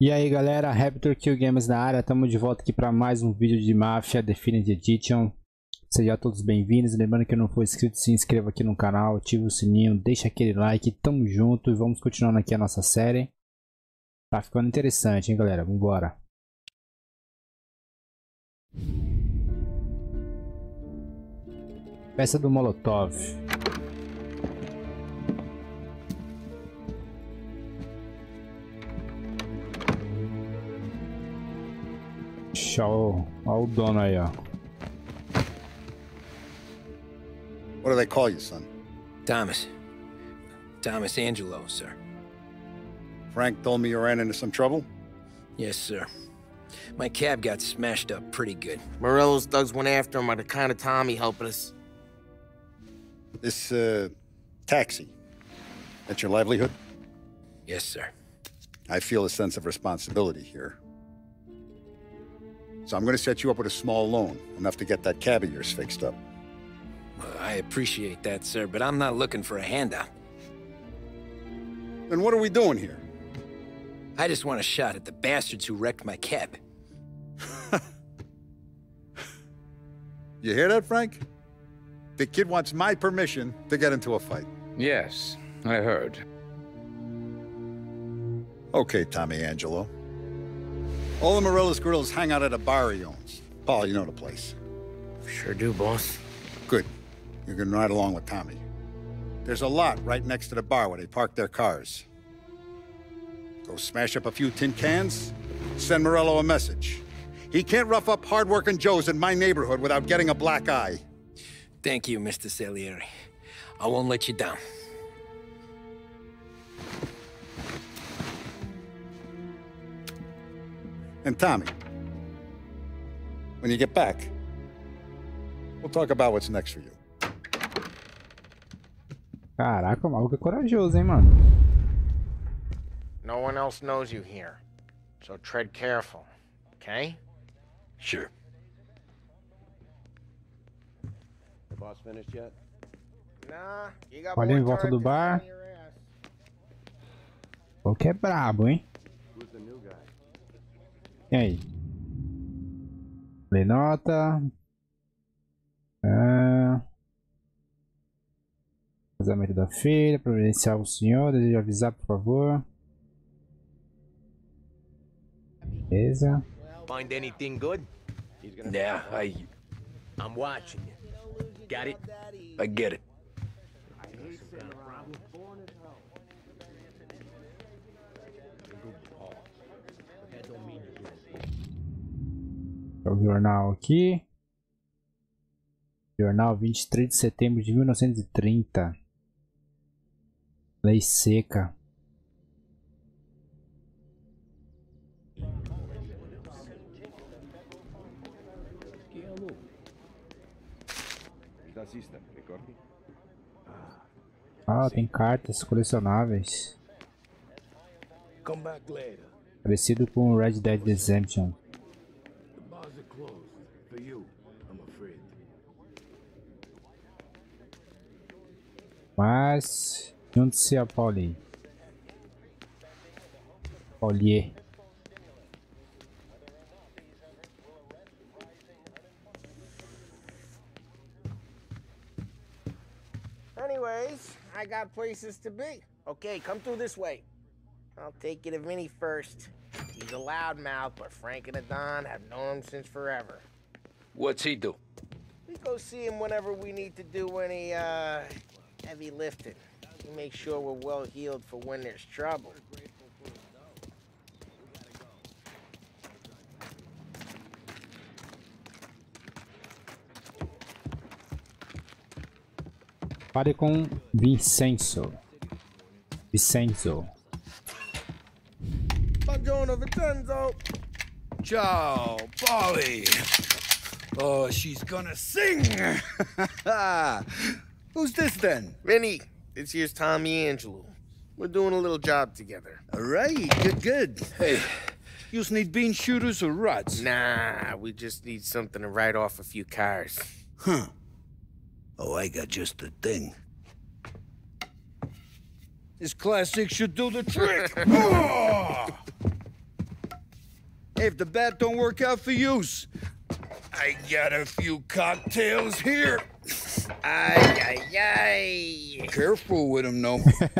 E aí galera, Raptor Kill Games na área, estamos de volta aqui para mais um vídeo de Mafia Definitive Edition. Sejam todos bem-vindos, lembrando que não for inscrito, se inscreva aqui no canal, ative o sininho, deixa aquele like, tamo junto e vamos continuando aqui a nossa série. Tá ficando interessante, hein galera, vambora. Peça do Molotov. Olha o dono aí, ó. What do they call you, son? Thomas. Thomas Angelo, sir. Frank told me you ran into some trouble? Yes, sir. My cab got smashed up pretty good. Morello's thugs went after him by the kind of Tommy helping us. This, uh, taxi, that's your livelihood? Yes, sir. I feel a sense of responsibility here. So I'm gonna set you up with a small loan, enough to get that cab of yours fixed up. Well, I appreciate that, sir, but I'm not looking for a handout. Then what are we doing here? I just want a shot at the bastards who wrecked my cab. You hear that, Frank? The kid wants my permission to get into a fight. Yes, I heard. Okay, Tommy Angelo. All the Morello's girls hang out at a bar he owns. Paul, you know the place. Sure do, boss. Good. You can ride along with Tommy. There's a lot right next to the bar where they park their cars. Go smash up a few tin cans, send Morello a message. He can't rough up hard-working Joes in my neighborhood without getting a black eye. Thank you, Mr. Salieri. I won't let you down. And Tommy, when you get back, we'll talk about what's next for you. Caraca, o maluco é corajoso, hein, mano. No one else knows you here. So tread careful, okay? Sure. The boss finished yet? Nah, you got Olha em volta do bar. O que é brabo, hein? E aí? Lê nota. Ah. Casamento da filha, providenciar o senhor, desejo avisar, por favor. Beleza. Find anything good? Yeah, I... I'm watching you. Got it? I get it. É o jornal aqui. Jornal 23 de setembro de 1930. Lei seca. Ah, tem cartas colecionáveis. Come back later. Parecido com Red Dead Redemption. The closed. For you, I'm afraid. Mas junte-se a Paulie. Paulier. Anyways, I got places to be. Okay, come through this way. I'll take you to Vinny first. He's a loudmouth, but Frank and the Don have known him since forever. What's he do? We go see him whenever we need to do any, uh, heavy lifting. We make sure we're well heeled for when there's trouble. Fale com Vincenzo. Vincenzo. Buongiorno, Vincenzo. Ciao, Paulie. Oh, she's gonna sing. Who's this then? Vinny, this here's Tommy Angelo. We're doing a little job together. All right, good, good. Hey, you just need bean shooters or rods? Nah, we just need something to write off a few cars. Huh. Oh, I got just the thing. This classic should do the trick. Oh! Hey, if the bat don't work out for use, I got a few cocktails here. Ay, ay, ay. Careful with them, though.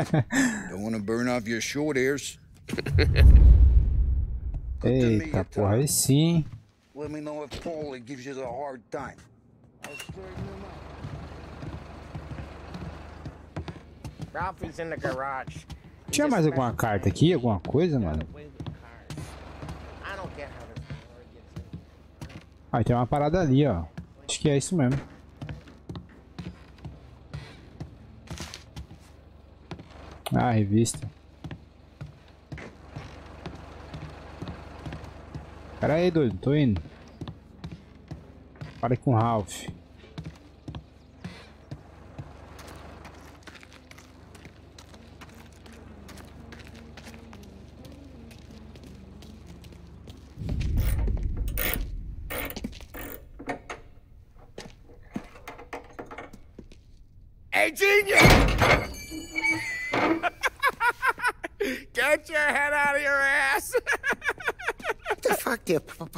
don't want to burn off your short hairs. Eita, porra, aí sim. Let me know if Paulie gives you a hard time. Ralphie's in the garage. Tinha mais alguma carta aqui? Alguma coisa, mano? In. Ah, tem uma parada ali, ó. Acho que é isso mesmo. Ah, revista. Pera aí, doido. Tô indo. Para com o Ralph.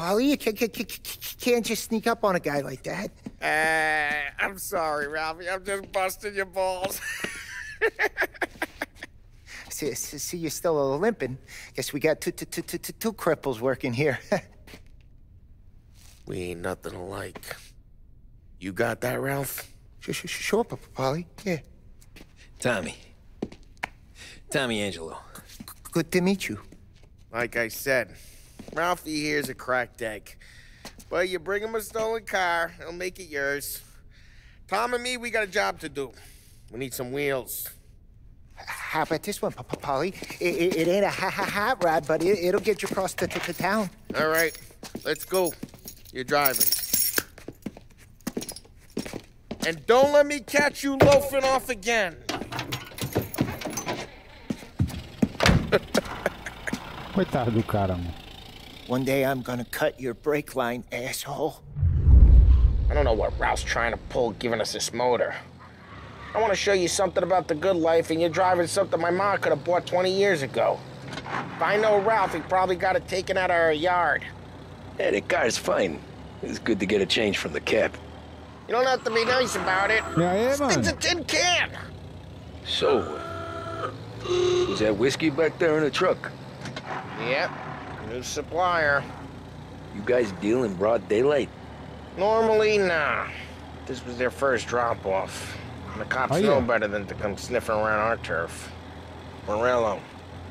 Paulie? You ca- ca- ca- ca- can't just sneak up on a guy like that. uh, I'm sorry, Ralphie. I'm just busting your balls. See, see, see you're still limping. Guess we got two, two, two, two, two, two cripples working here. we ain't nothing alike. You got that, Ralph? Sh- sh- Sure, P- Paulie. Yeah. Tommy. Tommy Angelo. Good to meet you. Like I said, Ralphie here's a cracked egg. But you bring him a stolen car, he'll make it yours. Tom and me, we got a job to do. We need some wheels. How about this one, P- P- Paulie? It, it, it ain't a ha ha hot rod, but it, it'll get you across the, to, to town. All right, let's go. You're driving. And don't let me catch you loafing off again. Coitado do cara, mano. One day I'm gonna cut your brake line, asshole. I don't know what Ralph's trying to pull giving us this motor. I want to show you something about the good life, and you're driving something my mom could have bought 20 years ago. If I know Ralph, he probably got it taken out of our yard. Yeah, the car's fine. It's good to get a change from the cab. You don't have to be nice about it. Yeah, aí, This thing's a tin can. So, was that whiskey back there in the truck? Yep, new supplier. You guys deal in broad daylight? Normally, nah. This was their first drop off. The cops Oh, know yeah. better than to come sniffing around our turf. Morello,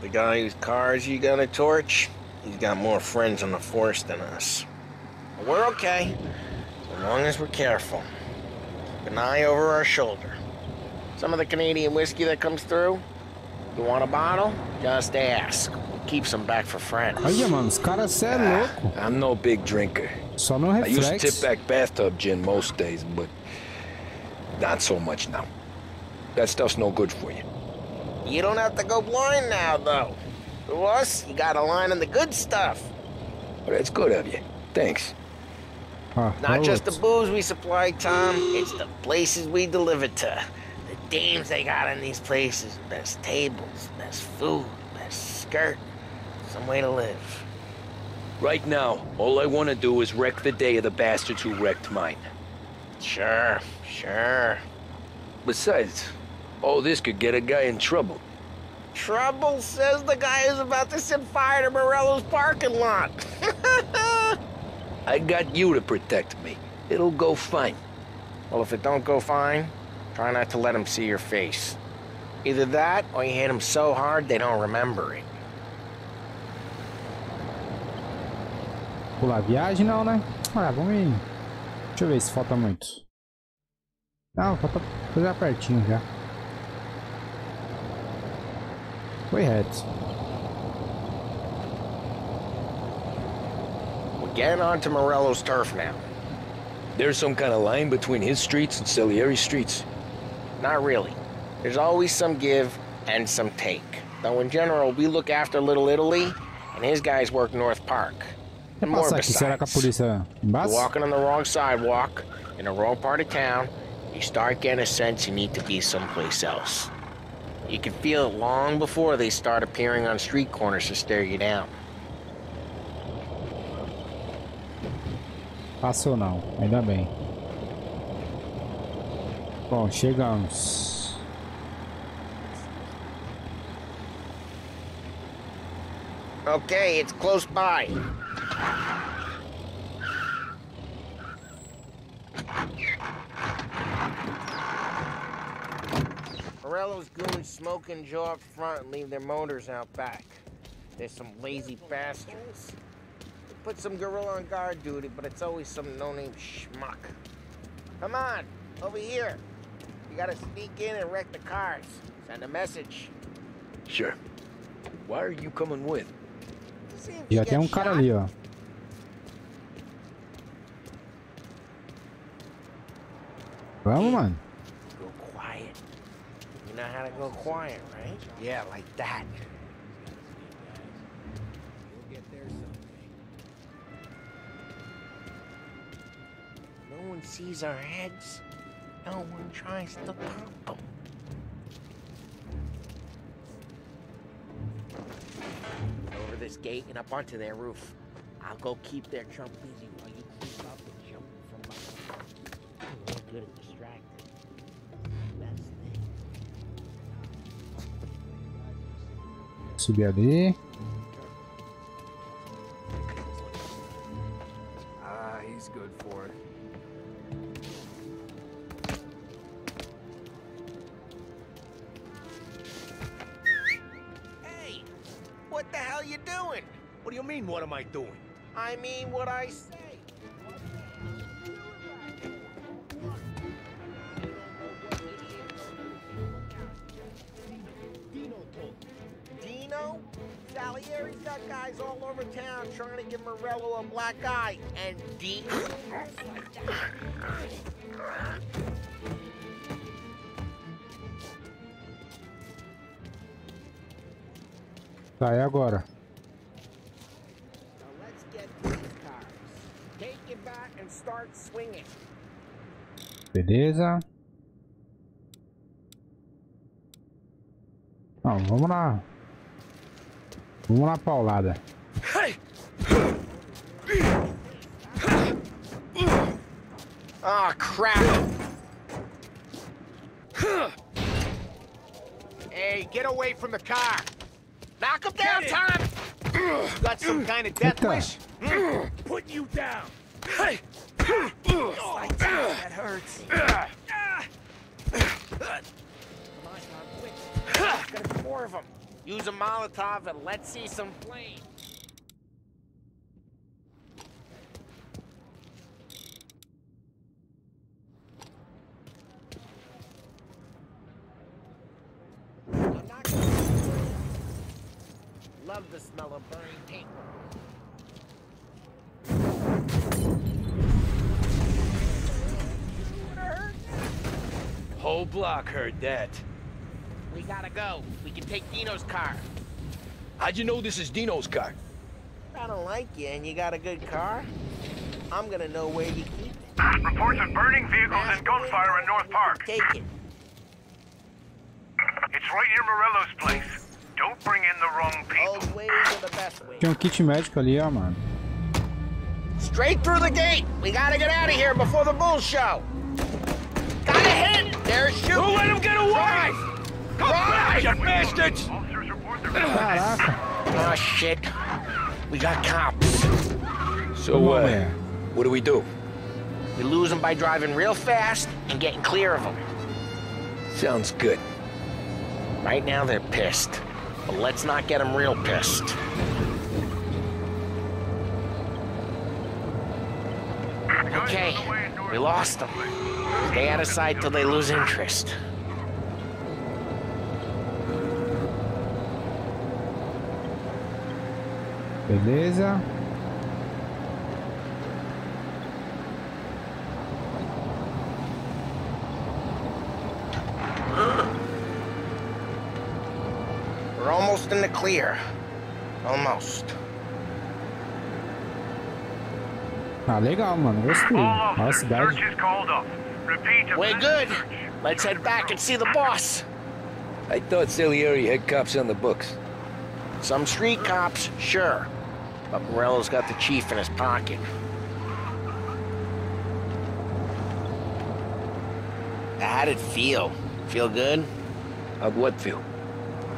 the guy whose cars you gonna torch, he's got more friends on the force than us. But we're okay, as long as we're careful. Keep an eye over our shoulder. Some of the Canadian whiskey that comes through, you want a bottle? Just ask. Keep some back for friends. Olha, mano, os caras cê é louco. I'm no big drinker. Só no I used to tip back bathtub gin most days, but not so much now. That stuff's no good for you. You don't have to go blind now, though. To us, you got a line on the good stuff. But that's good of you. Thanks. Ó, Not ó just the booze we supply, Tom. It's the places we deliver to. The dames they got in these places. Best tables, best food, best skirt. Some way to live. Right now, all I want to do is wreck the day of the bastards who wrecked mine. Sure, sure. Besides, all this could get a guy in trouble. Trouble says the guy is about to set fire to Morello's parking lot. I got you to protect me. It'll go fine. well, if it don't go fine, try not to let them see your face. Either that, or you hit them so hard they don't remember it. Pular a viagem não, né? Ah, vamos ir. Deixa eu ver se falta muito. Não, falta coisa pertinho já. Foi reto. We're getting onto Morello's turf now. There's some kind of line between his streets and Salieri streets. Not really. There's always some give and some take. Though in general, we look after Little Italy, and his guys work North Park. More aqui, será que a besides. polícia uh, walking on the wrong sidewalk, in the wrong part of town, you start getting a sense you need to be someplace else. You can feel it long before they start appearing on street corners to stare you down. Passou não, ainda bem. Bom, oh, chegamos. Okay, it's close by. Morello's goons smoke and Joe up front and leave their motors out back. They're some lazy bastards. They put some gorilla on guard duty, but it's always some no-name schmuck. Come on, over here. You gotta sneak in and wreck the cars. Send a message. Sure. Why are you coming with? See if you Já tem get um cara shot. ali, ó. Vamos, mano. Go quiet. You know how to go quiet, right? Yeah, like that. You'll get there someday. No one sees our heads. No one tries to pop them. Over this gate and up onto their roof. I'll go keep their chump busy while you creep up and jump from behind. Oh, You're good at Subir ali. Start swinging. Beleza. Não, vamos lá. Vamos na paulada. Ah, crap! Hey, get away from the car! Knock him down, Tom! Got some kind of death wish? Putting you down. Hey. That hurts. Come on, Tom, quick. Got four of them. Use a Molotov and let's see some flame. I'm not gonna- Love the smell of burning paint. Whole block heard that. We gotta go. We can take Dino's car. How'd you know this is Dino's car? I don't like you and you got a good car. I'm gonna know where you keep it. Reports of burning vehicles and gunfire in North Park. Take it. It's right near Morello's place. Don't bring in the wrong people. Old ways are the best ways. Tem um kit médico ali, ó, mano. Straight through the gate. We gotta get out of here before the bull show. Gotta hit. There's shooting. Don't let him get away! Come back, you bastards! Officers Caraca. Oh shit. We got cops. So, Come on, uh, what do we do? We lose them by driving real fast and getting clear of them. Sounds good. Right now they're pissed. But let's not get them real pissed. Okay, we lost them. Stay out of sight till they lose interest. Beleza. We're almost in the clear. Almost. Ah, legal, mano. Gostei. All Olha a cidade. search is called off. Repeat, a We're good. Let's head back and see the boss. I thought Salieri had cops on the books. Some street cops, sure. But Morello's got the chief in his pocket. How'd it feel? Feel good? How'd what feel?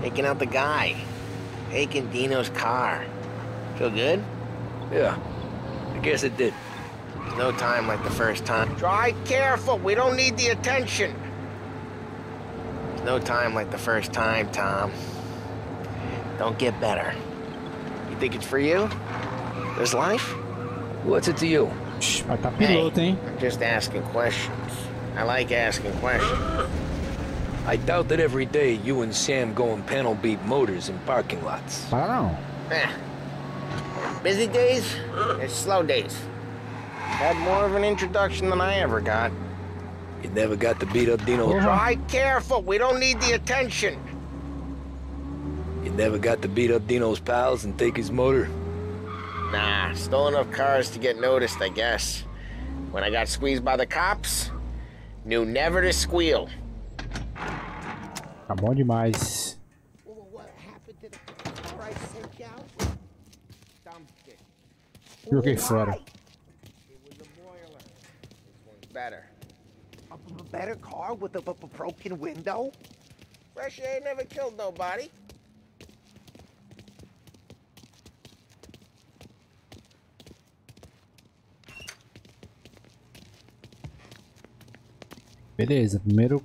Taking out the guy. Taking Dino's car. Feel good? Yeah, I guess it did. There's no time like the first time. Drive careful, we don't need the attention. There's no time like the first time, Tom. Don't get better. You think it's for you? This life? What's it to you? Shh, Mas tá piloto, hein? I'm just asking questions. I like asking questions. I doubt that every day you and Sam go and panel beat motors in parking lots. Para não. Eh. Busy days and slow days. Had more of an introduction than I ever got. You never got to beat up Dino. Try careful, we don't need the attention. You never got to beat up Dino's pals and take his motor. Nah, stole enough cars to get noticed, I guess. When I got squeezed by the cops, knew never to squeal. Tá bom demais. What happened to the car I sent you out? Dumped it. Joguei fora. It was a boiler. This one's better. A, a better car with a, b- b- broken window? Fresh air never killed nobody. Beleza, primeiro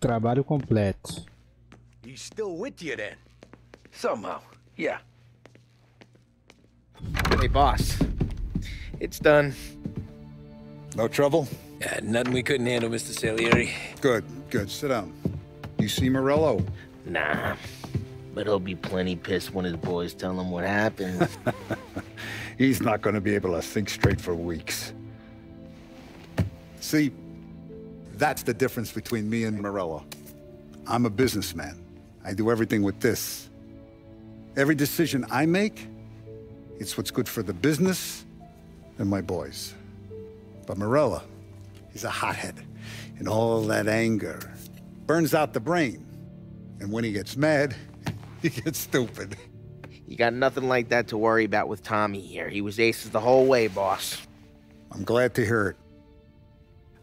trabalho completo. He's still with you then? Somehow, yeah. Hey, boss. It's done. No trouble? Yeah, nothing we couldn't handle, Mr. Salieri. Good, good. Sit down. You see Morello? Nah. But he'll be plenty pissed when his boys tell him what happened. He's not going to be able to think straight for weeks. See, that's the difference between me and Morello. I'm a businessman. I do everything with this. Every decision I make, it's what's good for the business and my boys. But Morello, he's a hothead. And all that anger burns out the brain. And when he gets mad, he gets stupid. you got nothing like that to worry about with Tommy here. He was aces the whole way, boss. I'm glad to hear it.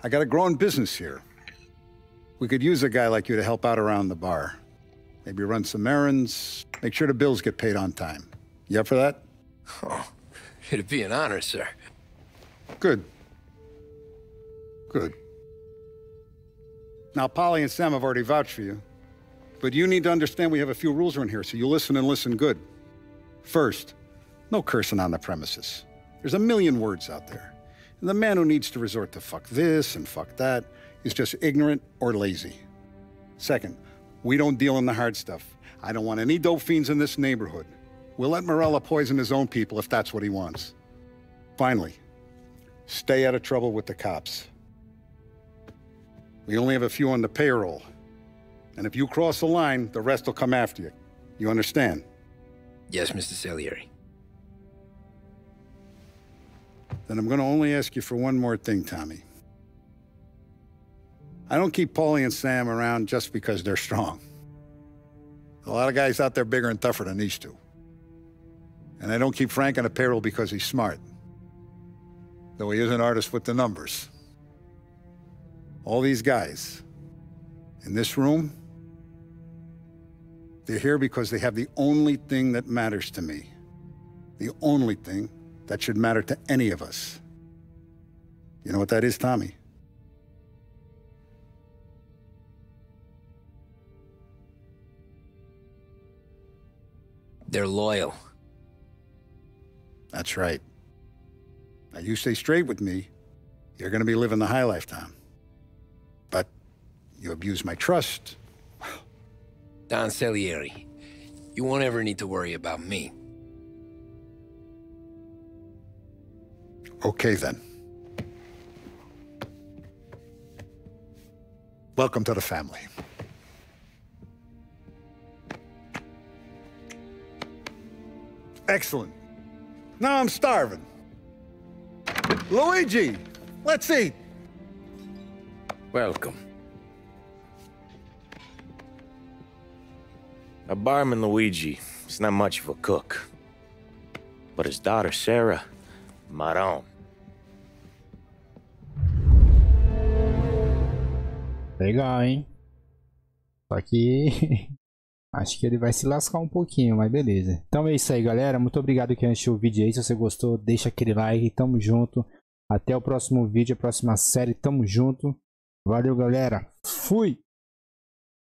I got a growing business here. We could use a guy like you to help out around the bar. Maybe run some errands, make sure the bills get paid on time. You up for that? Oh, it'd be an honor, sir. Good. Good. Now, Paulie and Sam have already vouched for you. But you need to understand we have a few rules around here, so you listen and listen good. First, no cursing on the premises. There's a million words out there. The man who needs to resort to fuck this and fuck that is just ignorant or lazy. Second, we don't deal in the hard stuff. I don't want any dope fiends in this neighborhood. We'll let Morello poison his own people if that's what he wants. Finally, stay out of trouble with the cops. We only have a few on the payroll. And if you cross the line, the rest will come after you. You understand? Yes, Mr. Salieri. Then I'm going to only ask you for one more thing, Tommy. I don't keep Paulie and Sam around just because they're strong. A lot of guys out there bigger and tougher than these two. And I don't keep Frank on a payroll because he's smart. Though he is an artist with the numbers. All these guys in this room, they're here because they have the only thing that matters to me. The only thing that should matter to any of us. You know what that is, Tommy? They're loyal. That's right. Now, you stay straight with me, you're going to be living the high life, Tom. But you abuse my trust. Don Salieri, you won't ever need to worry about me. Okay, then. Welcome to the family. Excellent. Now I'm starving. Luigi, let's eat. Welcome. Our barman Luigi is not much of a cook. But his daughter Sarah, Maron. Legal, hein? Só que acho que ele vai se lascar um pouquinho, mas beleza. Então é isso aí, galera. Muito obrigado que assistiu o vídeo aí. Se você gostou, deixa aquele like. Tamo junto. Até o próximo vídeo, a próxima série. Tamo junto. Valeu, galera. Fui!